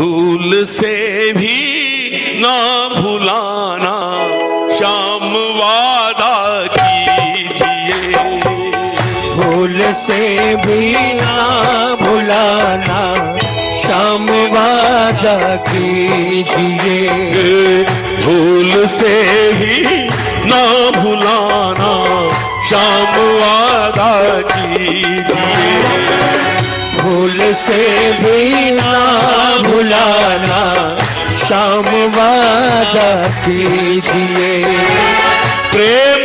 भूल से भी ना भुलाना शाम वादा कीजिए। भूल से भी ना भुलाना शाम वादा कीजिए। भूल से भी ना भुलाना शाम वादा कीजिए। भूल से भी ना भुलाना शाम वादा कीजिए। प्रेम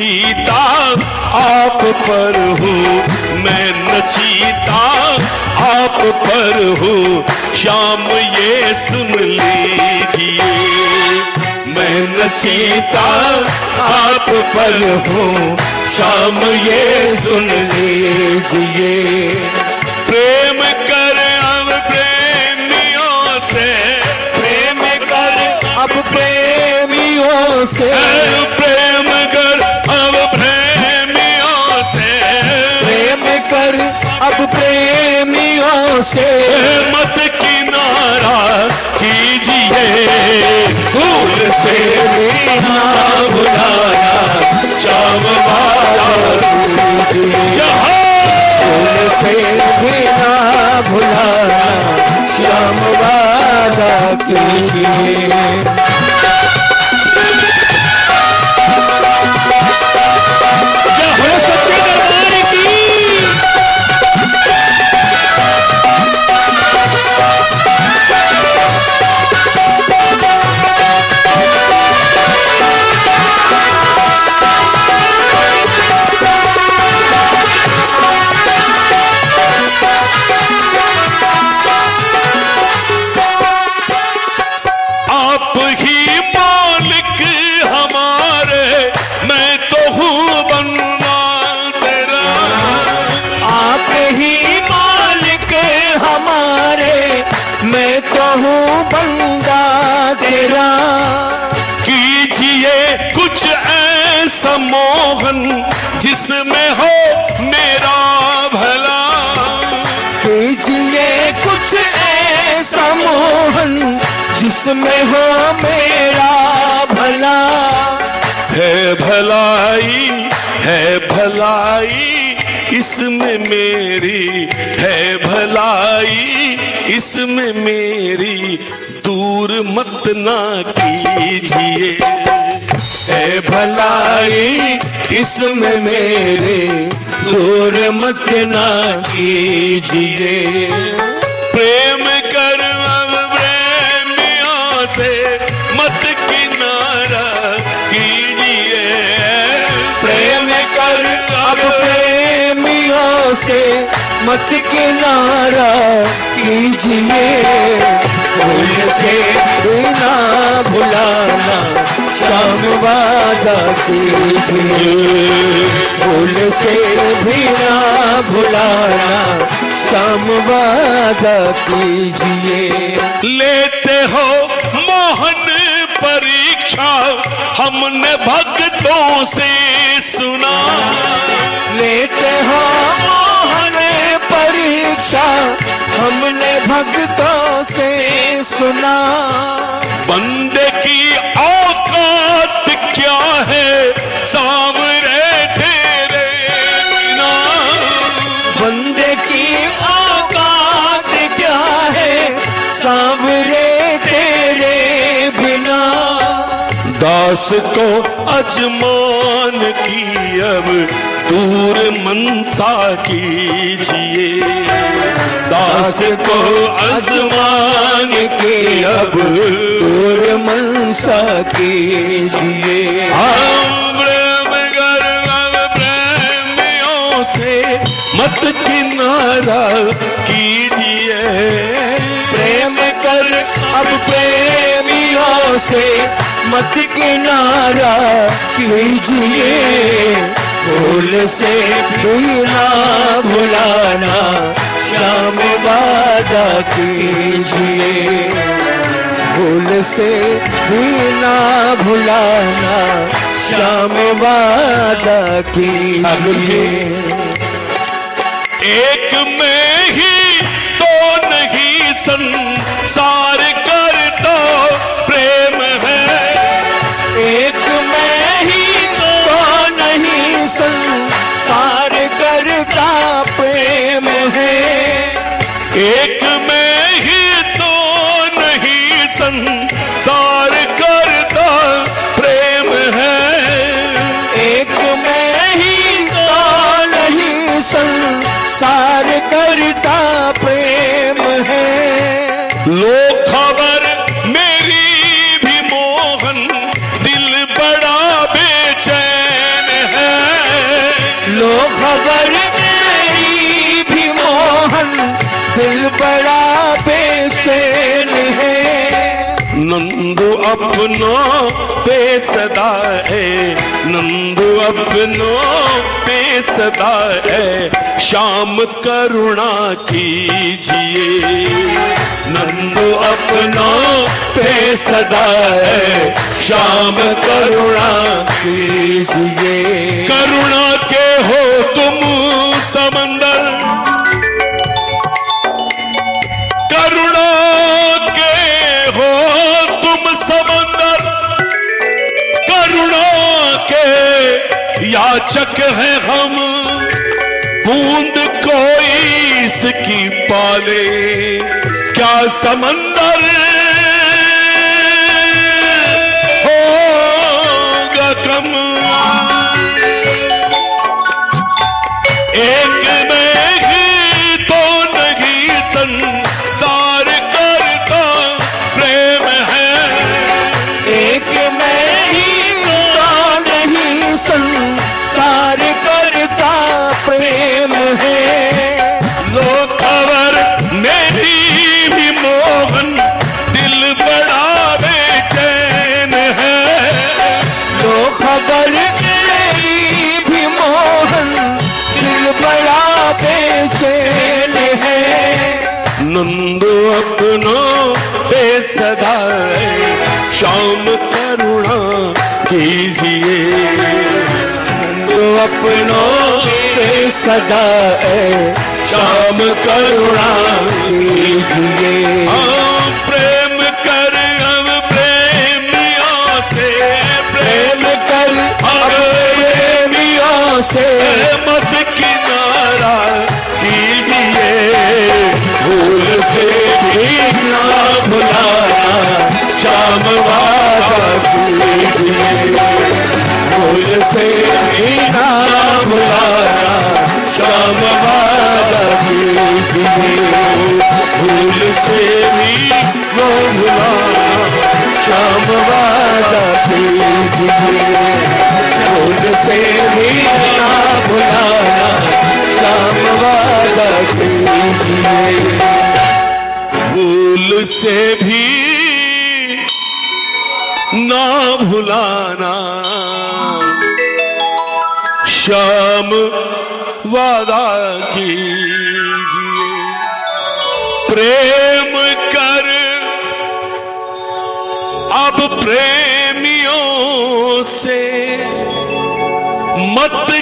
नचीता आप पर हूँ मैं नचीता आप पर हूँ शाम ये सुन लीजिए। मैं नचीता आप पर हूँ शाम ये सुन लीजिए। प्रेम कर अब प्रेमियों से प्रेम कर अब प्रेमियों से। से मत किनारा कीजिए। भूल से मीना भुलाया श्याम बाबा कीजिए। तो बंदा तेरा। कीजिए कुछ ऐसा मोहन जिसमें हो मेरा भला। कीजिए कुछ ऐसा मोहन जिसमें हो मेरा भला। है भलाई है भलाई। इसमें मेरी है भलाई, इसमें मेरी दूर मत ना कीजिए। है भलाई, इसमें मेरे दूर मत ना कीजिए। से मत किनारा कीजिए। भूल से बिना भुलाना, शाम वादा कीजिए। भूल से भी ना भुलाना, शाम वादा कीजिए। लेते हो मोहन परीक्षा, हमने भक्तों से सुना। लेते हो मोहन परीक्षा हमने भक्तों से सुना। दास को अजमान की अब दूर मनसा कीजिए। दास को अजमान की अब दूर मनसा कीजिए। प्रेमियों से मत किनारा कीजिए। प्रेम कर अब प्रेमियों से मत किनारा कीजिए भूल से भी ना भुलाना शाम वादा कीजिए। भूल से भी ना भुलाना शाम वादा कीजिए। एक में ही तो नहीं संसार करता एक में ही तो अपनो पे सदा है। नंदू, अपनो पे सदा है। शाम करुणा कीजिए। नंदू, अपनो पे सदा है। शाम करुणा कीजिए। करुणा के हो तुम समंदर हैं हम। बूंद कोई इसकी पाले। क्या समंदर नंदो अपनो पे सदा शाम करुणा कीजिए। नंदो अपनों पे सदा शाम करुणा कीजिए। से ना भुलाना वादा भूल से भी भुलाना शाम वादा भूल से भी ना वादा भूल से भी ना भुलाना। श्याम वादा कीजिए। प्रेम कर। अब प्रेमियों से मत